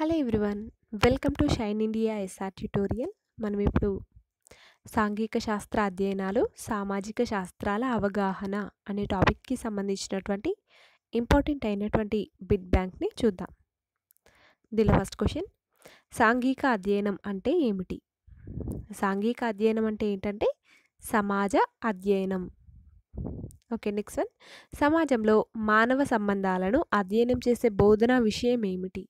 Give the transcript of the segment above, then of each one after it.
Hello everyone welcome to Shine India SR tutorial. మనం ఇప్పుడు సాంఘిక శాస్త్ర అధ్యయనాలు సామాజిక శాస్త్రాల అవగాహన అనే టాపిక్కి సంబంధించినటువంటి ఇంపార్టెంట్ అయినటువంటి బిడ్ బ్యాంక్ని చూద్దాం. దీనిలో ఫస్ట్ క్వశ్చన్ సాంఘిక అధ్యయనం అంటే ఏమిటి? సాంఘిక అధ్యయనం అంటే ఏంటంటే సమాజ అధ్యయనం. Okay next one. సమాజంలో మానవ సంబంధాలను అధ్యయనం చేసే బోధనా విషయం ఏమిటి?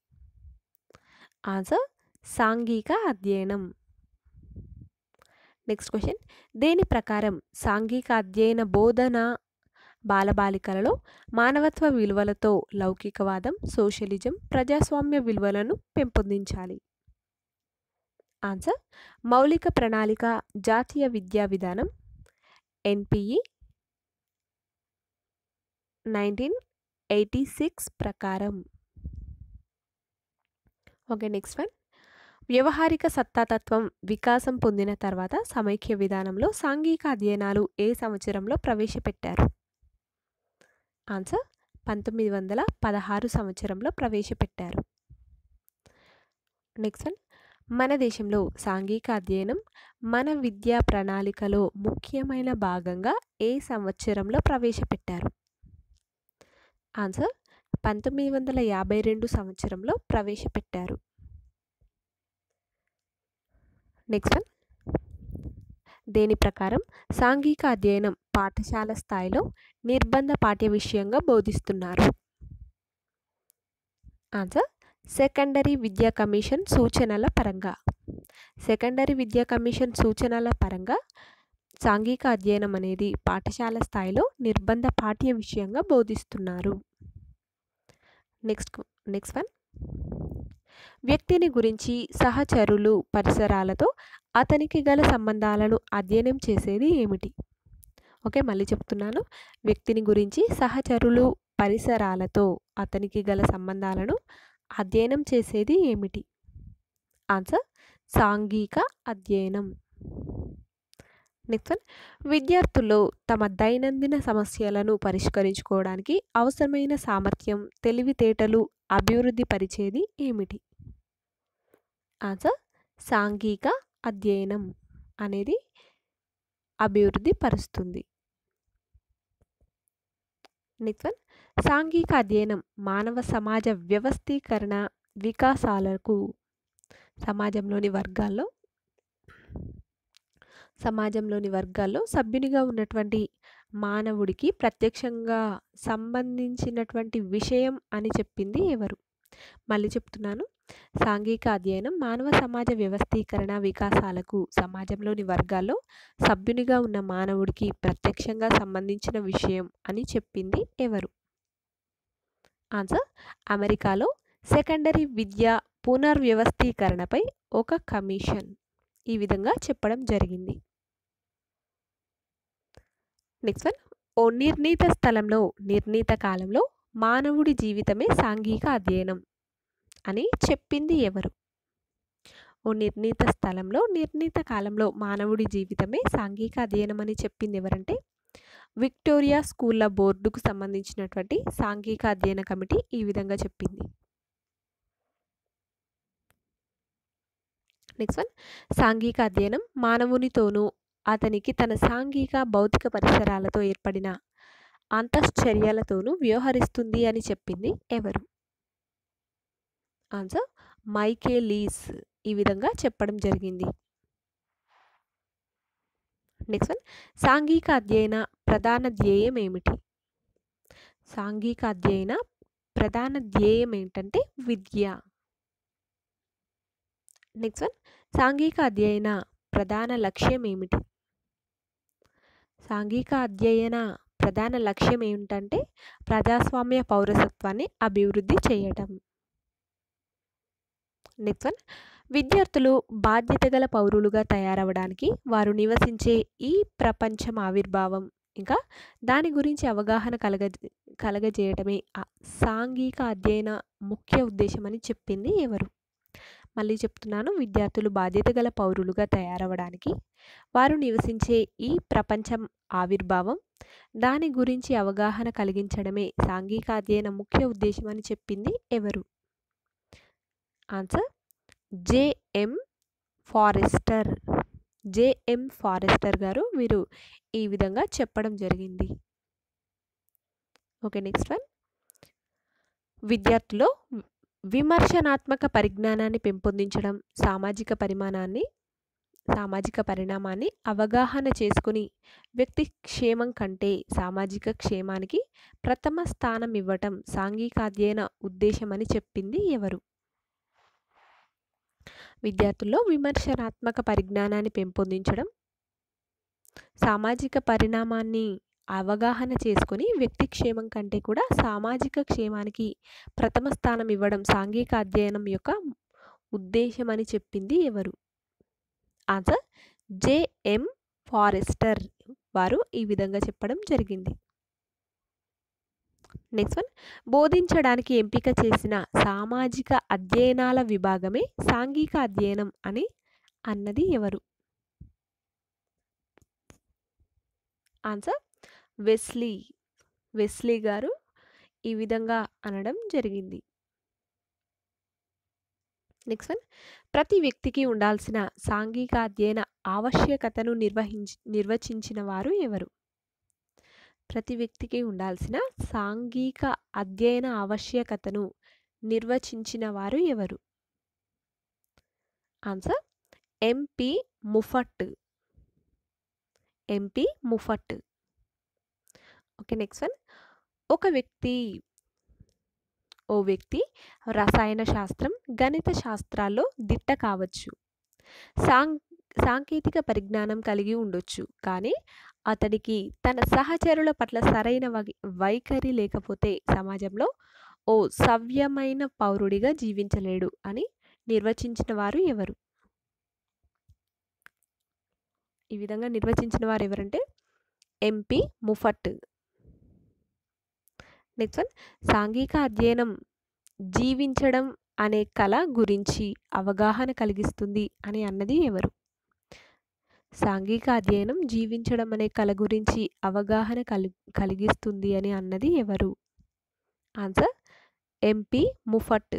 ఆన్సర్ సాంఘిక అధ్యయనం నెక్స్ట్ క్వశ్చన్ దేని ప్రకారం సాంఘిక అధ్యయన బోధన బాలబాలికలలో మానవత్వ విలువలతో లౌకికవాదం సోషలిజం ప్రజాస్వామ్య విలువలను పెంపొందించాలి? ఆన్సర్ మౌలిక ప్రణాళిక జాతీయ విద్యా విధానం ఎన్పిఈ నైన్టీన్ ఎయిటీ సిక్స్ ప్రకారం. Okay next one. వ్యవహారిక సత్తాతత్వం వికాసం పొందిన తర్వాత సమైక్య విధానంలో సాంఘిక అధ్యయనాలు ఏ సంవత్సరంలో ప్రవేశపెట్టారు? ఆన్సర్ పంతొమ్మిది వందల పదహారు సంవత్సరంలో ప్రవేశపెట్టారు. Next one. మన దేశంలో సాంఘిక అధ్యయనం మన విద్యా ప్రణాళికలో ముఖ్యమైన భాగంగా ఏ సంవత్సరంలో ప్రవేశపెట్టారు? ఆన్సర్ పంతొమ్మిది వందల యాభై రెండు సంవత్సరంలో ప్రవేశపెట్టారు. నెక్స్ట్ వన్ దేని ప్రకారం సాంఘిక అధ్యయనం పాఠశాల స్థాయిలో నిర్బంధ పాఠ్య విషయంగా బోధిస్తున్నారు? ఆన్సర్ సెకండరీ విద్యా కమిషన్ సూచనల పరంగా. సెకండరీ విద్యా కమిషన్ సూచనల పరంగా సాంఘిక అధ్యయనం అనేది పాఠశాల స్థాయిలో నిర్బంధ పాఠ్య విషయంగా బోధిస్తున్నారు. నెక్స్ట్ నెక్స్ట్ వన్ వ్యక్తిని గురించి సహచరులు పరిసరాలతో అతనికి గల సంబంధాలను అధ్యయనం చేసేది ఏమిటి? ఓకే మళ్ళీ చెప్తున్నాను. వ్యక్తిని గురించి సహచరులు పరిసరాలతో అతనికి గల సంబంధాలను అధ్యయనం చేసేది ఏమిటి? ఆన్సర్ సాంఘిక అధ్యయనం. నెక్స్ట్ విద్యార్థుల్లో తమ దైనందిన సమస్యలను పరిష్కరించుకోవడానికి అవసరమైన సామర్థ్యం తెలివితేటలు అభివృద్ధి పరిచేది ఏమిటి? ఆన్సర్ సాంఘిక అధ్యయనం అనేది అభివృద్ధి పరుస్తుంది. నెక్స్ట్ వన్ సాంఘిక అధ్యయనం మానవ సమాజ వ్యవస్థీకరణ వికాసాలకు సమాజంలోని వర్గాల్లో సమాజంలోని వర్గాల్లో సభ్యునిగా ఉన్నటువంటి మానవుడికి ప్రత్యక్షంగా సంబంధించినటువంటి విషయం అని చెప్పింది ఎవరు? మళ్ళీ చెప్తున్నాను. సాంఘిక అధ్యయనం మానవ సమాజ వ్యవస్థీకరణ వికాసాలకు సమాజంలోని వర్గాల్లో సభ్యునిగా ఉన్న మానవుడికి ప్రత్యక్షంగా సంబంధించిన విషయం అని చెప్పింది ఎవరు? ఆన్సర్ అమెరికాలో సెకండరీ విద్య పునర్వ్యవస్థీకరణపై ఒక కమిషన్. ఈ విధంగా చెప్పడం జరిగింది. నెక్స్ట్ వన్ ఓ నిర్ణీత స్థలంలో నిర్ణీత కాలంలో మానవుడి జీవితమే సాంఘిక అధ్యయనం అని చెప్పింది ఎవరు? ఓ నిర్ణీత స్థలంలో నిర్ణీత కాలంలో మానవుడి జీవితమే సాంఘిక అధ్యయనం అని చెప్పింది ఎవరంటే విక్టోరియా స్కూళ్ళ బోర్డుకు సంబంధించినటువంటి సాంఘిక అధ్యయన కమిటీ ఈ విధంగా చెప్పింది. నెక్స్ట్ వన్ సాంఘిక అధ్యయనం మానవునితోనూ అతనికి తన సాంఘిక భౌతిక పరిసరాలతో ఏర్పడిన అంతశ్చర్యలతోనూ వ్యవహరిస్తుంది అని చెప్పింది ఎవరు? ఆన్సర్ మైకే లీస్. ఈ విధంగా చెప్పడం జరిగింది. నెక్స్ట్ వన్ సాంఘిక అధ్యయన ప్రధాన ధ్యేయం ఏమిటి? సాంఘిక అధ్యయన ప్రధాన ధ్యేయం ఏంటంటే విద్య. నెక్స్ట్ వన్ సాంఘిక అధ్యయన ప్రధాన లక్ష్యం ఏమిటి? సాంఘిక అధ్యయన ప్రధాన లక్ష్యం ఏమిటంటే ప్రజాస్వామ్య పౌరసత్వాన్ని అభివృద్ధి చేయటం. నెక్స్ట్ వన్ విద్యార్థులు బాధ్యత గల పౌరులుగా తయారవడానికి వారు నివసించే ఈ ప్రపంచం ఆవిర్భావం. ఇంకా దాని గురించి అవగాహన కలగ కలగజేయటమే సాంఘిక అధ్యయన ముఖ్య ఉద్దేశం అని చెప్పింది ఎవరు? మళ్ళీ చెప్తున్నాను విద్యార్థులు బాధ్యత గల పౌరులుగా తయారవడానికి వారు నివసించే ఈ ప్రపంచం ఆవిర్భావం. దాని గురించి అవగాహన కలిగించడమే సాంఘిక అధ్యయన ముఖ్య ఉద్దేశం అని చెప్పింది ఎవరు? Answer JM Forrester. JM Forrester గారు వీరు ఈ విధంగా చెప్పడం జరిగింది. Okay next one. విద్యార్థుల్లో విమర్శనాత్మక పరిజ్ఞానాన్ని పెంపొందించడం సామాజిక పరిమాణాన్ని సామాజిక పరిణామాన్ని అవగాహన చేసుకుని వ్యక్తి క్షేమం కంటే సామాజిక క్షేమానికి ప్రథమ స్థానం ఇవ్వటం సాంఘిక అధ్యయన ఉద్దేశమని చెప్పింది ఎవరు? విద్యార్థుల్లో విమర్శనాత్మక పరిజ్ఞానాన్ని పెంపొందించడం సామాజిక పరిణామాన్ని అవగాహన చేసుకుని వ్యక్తి క్షేమం కంటే కూడా సామాజిక క్షేమానికి ప్రథమ స్థానం ఇవ్వడం సాంఘిక అధ్యయనం యొక్క ఉద్దేశం అని చెప్పింది ఎవరు? ఆన్సర్ జేఎం ఫారెస్టర్ వారు ఈ విధంగా చెప్పడం జరిగింది. నెక్స్ట్ వన్ బోధించడానికి ఎంపిక చేసిన సామాజిక అధ్యయనాల విభాగమే సాంఘిక అధ్యయనం అని అన్నది ఎవరు? ఆన్సర్ వెస్లీ వెస్లీ గారు ఈ విధంగా అనడం జరిగింది. Next one. ప్రతి వ్యక్తికి ఉండాల్సిన సాంఘిక అధ్యయన ఆవశ్యకతను నిర్వహించి నిర్వచించిన వారు ఎవరు? ప్రతి వ్యక్తికి ఉండాల్సిన సాంఘిక అధ్యయన ఆవశ్యకతను నిర్వచించిన వారు ఎవరు? Answer MP Moffat. MP Moffat. Okay next one. ఒక వ్యక్తి ఓ వ్యక్తి రసాయన శాస్త్రం గణిత శాస్త్రాల్లో దిట్ట కావచ్చు. సాం సాంకేతిక పరిజ్ఞానం కలిగి ఉండొచ్చు. కానీ అతడికి తన సహచరుల పట్ల సరైన వైఖరి లేకపోతే సమాజంలో ఓ సవ్యమైన పౌరుడిగా జీవించలేడు అని నిర్వచించిన వారు ఎవరు? ఈ విధంగా నిర్వచించిన వారు ఎవరంటే ఎంపీ ముఫట్. నెక్స్ట్ వన్ సాంఘిక అధ్యయనం జీవించడం అనే కళ గురించి అవగాహన కలిగిస్తుంది అని అన్నది ఎవరు? సాంఘిక అధ్యయనం జీవించడం అనే కళ గురించి అవగాహన కలి కలిగిస్తుంది అని అన్నది ఎవరు? Answer MP Moffat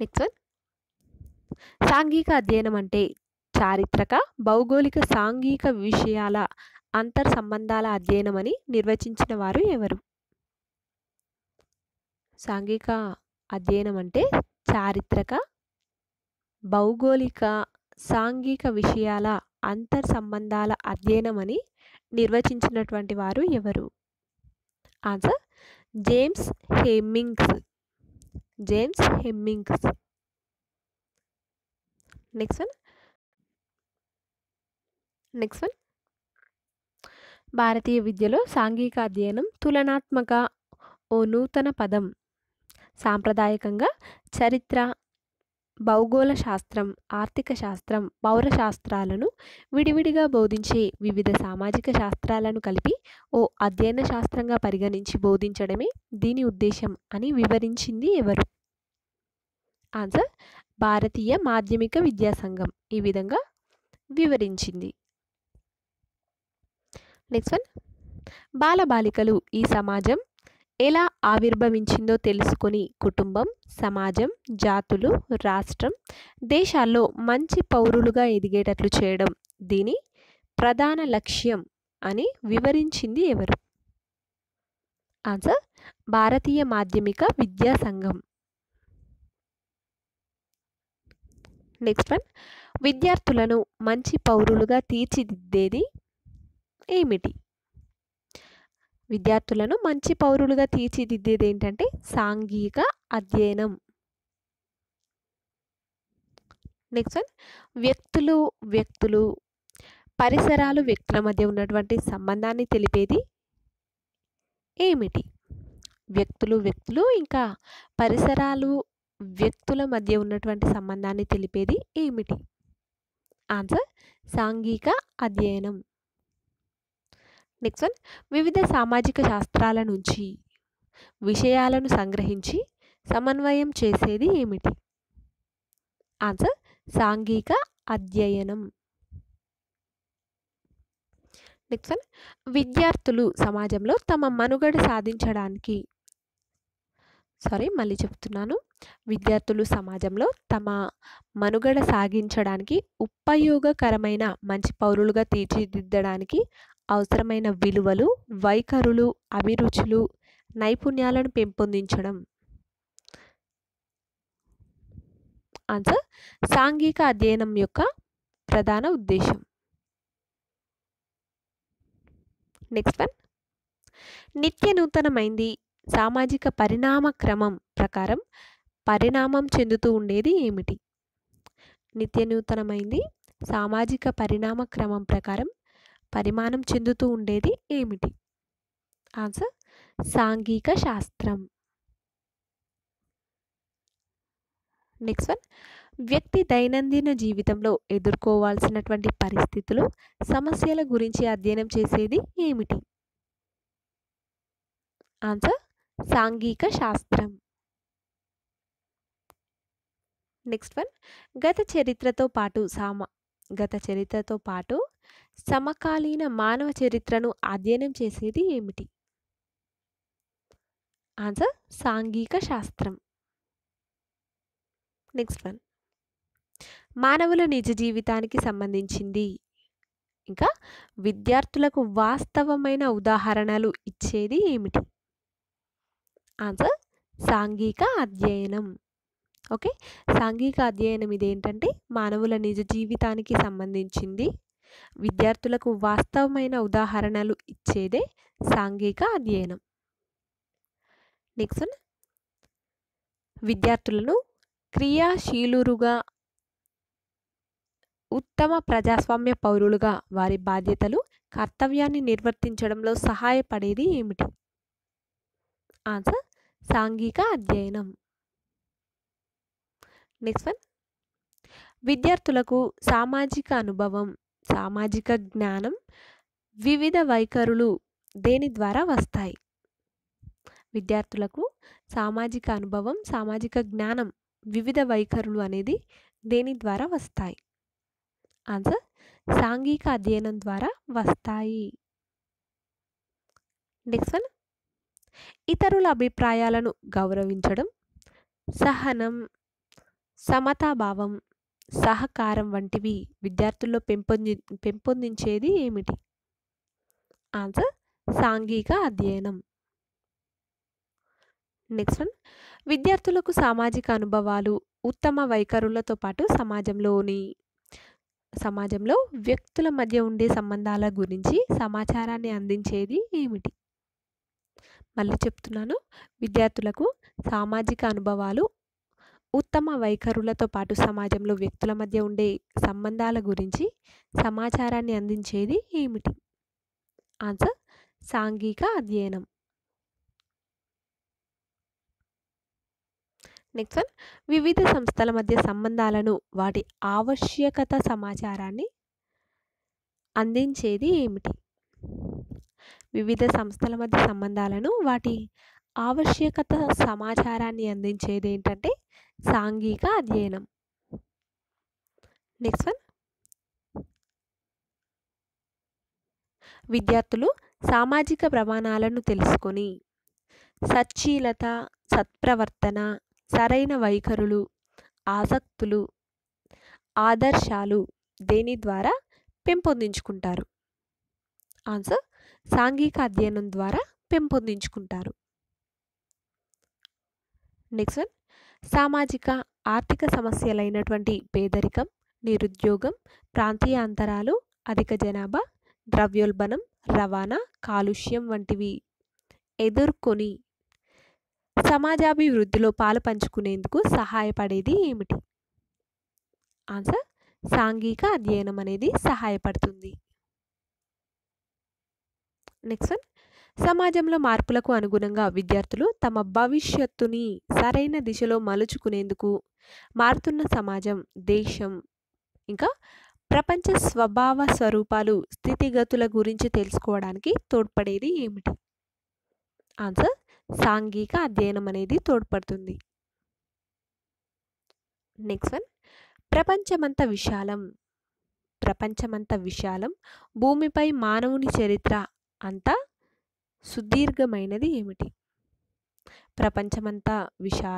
next one సాంఘిక అధ్యయనం అంటే చారిత్రక భౌగోళిక సాంఘిక విషయాల అంతర్ సంబంధాల అధ్యయనం అని నిర్వచించిన వారు ఎవరు? సాంఘిక అధ్యయనం అంటే చారిత్రక భౌగోళిక సాంఘిక విషయాల అంతర్ సంబంధాల అధ్యయనం అని నిర్వచించినటువంటి వారు ఎవరు? Answer James Hemmings. James Hemmings. Next one. Next one. భారతీయ విద్యలో సాంఘిక అధ్యయనం తులనాత్మక ఓ నూతన పదం. సాంప్రదాయకంగా చరిత్ర భౌగోళ శాస్త్రం ఆర్థిక శాస్త్రం పౌర శాస్త్రాలను విడివిడిగా బోధించే వివిధ సామాజిక శాస్త్రాలను కలిపి ఓ అధ్యయన శాస్త్రంగా పరిగణించి బోధించడమే దీని ఉద్దేశం అని వివరించింది ఎవరు? ఆన్సర్ భారతీయ మాధ్యమిక విద్యాసంఘం ఈ విధంగా వివరించింది. నెక్స్ట్ వన్ బాలబాలికలు ఈ సమాజం ఎలా ఆవిర్భవించిందో తెలుసుకుని కుటుంబం సమాజం జాతులు రాష్ట్రం దేశాల్లో మంచి పౌరులుగా ఎదిగేటట్లు చేయడం దీని ప్రధాన లక్ష్యం అని వివరించింది ఎవరు? ఆన్సర్ భారతీయ మాధ్యమిక విద్యా సంఘం. నెక్స్ట్ వన్ విద్యార్థులను మంచి పౌరులుగా తీర్చిదిద్దేది ఏమిటి? విద్యార్థులను మంచి పౌరులుగా తీర్చిదిద్దేది ఏంటంటే సాంఘిక అధ్యయనం. నెక్స్ట్ వన్ వ్యక్తులు వ్యక్తులు. పరిసరాలు వ్యక్తుల మధ్య ఉన్నటువంటి సంబంధాన్ని తెలిపేది ఏమిటి? వ్యక్తులు వ్యక్తులు ఇంకా పరిసరాలు వ్యక్తుల మధ్య ఉన్నటువంటి సంబంధాన్ని తెలిపేది ఏమిటి? ఆన్సర్ సాంఘిక అధ్యయనం. నెక్స్ట్ వన్ వివిధ సామాజిక శాస్త్రాల నుంచి విషయాలను సంగ్రహించి సమన్వయం చేసేది ఏమిటి? ఆన్సర్ సాంఘిక అధ్యయనం. నెక్స్ట్ వన్ విద్యార్థులు సమాజంలో తమ మనుగడ సాధించడానికి. సారీ మళ్ళీ చెప్తున్నాను. విద్యార్థులు సమాజంలో తమ మనుగడ సాగించడానికి ఉపయోగకరమైన మంచి పౌరులుగా తీర్చిదిద్దడానికి అవసరమైన విలువలు వైఖరులు అభిరుచులు నైపుణ్యాలను పెంపొందించడం. ఆన్సర్ సాంఘిక అధ్యయనం యొక్క ప్రధాన ఉద్దేశం. నెక్స్ట్ వన్ నిత్య నూతనమైంది సామాజిక పరిణామ క్రమం ప్రకారం పరిణామం చెందుతూ ఉండేది ఏమిటి? నిత్య నూతనమైంది సామాజిక పరిణామ క్రమం ప్రకారం పరిమాణం చెందుతూ ఉండేది ఏమిటి? ఆన్సర్ సాంఘిక శాస్త్రం. నెక్స్ట్ వన్ వ్యక్తి దైనందిన జీవితంలో ఎదుర్కోవాల్సినటువంటి పరిస్థితులు సమస్యల గురించి అధ్యయనం చేసేది ఏమిటి? ఆన్సర్ సాంఘిక శాస్త్రం. నెక్స్ట్ వన్ గత చరిత్రతో పాటు సామ గత చరిత్రతో పాటు సమకాలీన మానవ చరిత్రను అధ్యయనం చేసేది ఏమిటి? ఆన్సర్ సాంఘిక శాస్త్రం. Next one. మానవుల నిజ జీవితానికి సంబంధించింది. ఇంకా విద్యార్థులకు వాస్తవమైన ఉదాహరణలు ఇచ్చేది ఏమిటి? ఆన్సర్ సాంఘిక అధ్యయనం. ఓకే? సాంఘిక అధ్యయనం ఇదేంటంటే మానవుల నిజ జీవితానికి సంబంధించింది. విద్యార్థులకు వాస్తవమైన ఉదాహరణలు ఇచ్చేదే సాంఘిక అధ్యయనం. నెక్స్ట్ విద్యార్థులను క్రియాశీలురుగా ఉత్తమ ప్రజాస్వామ్య పౌరులుగా వారి బాధ్యతలు కర్తవ్యాన్ని నిర్వర్తించడంలో సహాయపడేది ఏమిటి? ఆన్సర్ సాంఘిక అధ్యయనం. నెక్స్ట్ వన్ విద్యార్థులకు సామాజిక అనుభవం సామాజిక జ్ఞానం వివిధ వైఖరులు దేని ద్వారా వస్తాయి? విద్యార్థులకు సామాజిక అనుభవం సామాజిక జ్ఞానం వివిధ వైఖరులు అనేది దేని ద్వారా వస్తాయి? ఆన్సర్ సాంఘిక అధ్యయనం ద్వారా వస్తాయి. నెక్స్ట్ వన్ ఇతరుల అభిప్రాయాలను గౌరవించడం సహనం సమతాభావం సహకారం వంటివి విద్యార్థుల్లో పెంపొంది పెంపొందించేది ఏమిటి? ఆన్సర్ సాంఘిక అధ్యయనం. నెక్స్ట్ వన్ విద్యార్థులకు సామాజిక అనుభవాలు ఉత్తమ వైఖరులతో పాటు సమాజంలోని సమాజంలో వ్యక్తుల మధ్య ఉండే సంబంధాల గురించి సమాచారాన్ని అందించేది ఏమిటి? మళ్ళీ చెప్తున్నాను విద్యార్థులకు సామాజిక అనుభవాలు ఉత్తమ వైఖరులతో పాటు సమాజంలో వ్యక్తుల మధ్య ఉండే సంబంధాల గురించి సమాచారాన్ని అందించేది ఏమిటి ఆన్సర్ సాంఘిక అధ్యయనం. నెక్స్ట్ వన్ వివిధ సంస్థల మధ్య సంబంధాలను వాటి ఆవశ్యకత సమాచారాన్ని అందించేది ఏమిటి వివిధ సంస్థల మధ్య సంబంధాలను వాటి ఆవశ్యకత సమాచారాన్ని అందించేది ఏంటంటే సాంఘిక అధ్యయనం. Next one. విద్యార్థులు సామాజిక ప్రమాణాలను తెలుసుకొని సచ్చీలత సత్ప్రవర్తన సరైన వైఖరులు ఆసక్తులు ఆదర్శాలు దేని ద్వారా పెంపొందించుకుంటారు? ఆన్సర్ సాంఘిక అధ్యయనం ద్వారా పెంపొందించుకుంటారు. Next one. సామాజిక ఆర్థిక సమస్యలైనటువంటి పేదరికం నిరుద్యోగం ప్రాంతీయ అంతరాలు అధిక జనాభా ద్రవ్యోల్బణం రవాణా కాలుష్యం వంటివి ఎదుర్కొని సమాజాభివృద్ధిలో పాలు పంచుకునేందుకు సహాయపడేది ఏమిటి? ఆన్సర్ సాంఘిక అధ్యయనం అనేది సహాయపడుతుంది. Next one. సమాజంలో మార్పులకు అనుగుణంగా విద్యార్థులు తమ భవిష్యత్తుని సరైన దిశలో మలుచుకునేందుకు మారుతున్న సమాజం దేశం ఇంకా ప్రపంచ స్వభావ స్వరూపాలు స్థితిగతుల గురించి తెలుసుకోవడానికి తోడ్పడేది ఏమిటి? ఆన్సర్ సాంఘిక అధ్యయనం అనేది తోడ్పడుతుంది. Next one ప్రపంచమంత విశాలం. ప్రపంచమంత విశాలం భూమిపై మానవుని చరిత్ర అంతా సుదీర్ఘమైనది ఏమిటి ప్రపంచమంతా విశా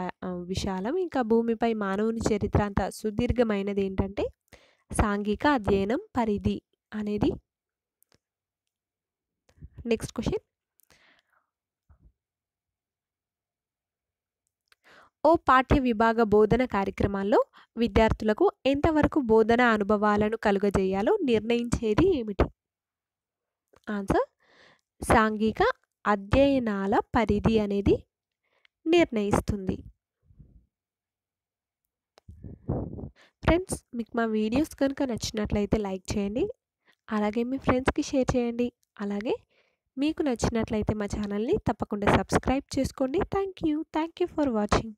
విశాలం. ఇంకా భూమిపై మానవుని చరిత్ర అంతా సుదీర్ఘమైనది ఏంటంటే సాంఘిక అధ్యయనం పరిధి అనేది నెక్స్ట్ క్వశ్చన్ ఓ పాఠ్య విభాగ బోధన కార్యక్రమాల్లో విద్యార్థులకు ఎంతవరకు బోధన అనుభవాలను కలుగజేయాలో నిర్ణయించేది ఏమిటి? ఆన్సర్ సాంఘిక అధ్యయనాల పరిధి అనేది నిర్ణయిస్తుంది. ఫ్రెండ్స్ మీకు మా వీడియోస్ కనుక నచ్చినట్లయితే లైక్ చేయండి. అలాగే మీ ఫ్రెండ్స్‌కి షేర్ చేయండి. అలాగే మీకు నచ్చినట్లయితే మా ఛానల్‌ని తప్పకుండా సబ్స్క్రైబ్ చేసుకోండి. Thank you. Thank you for watching.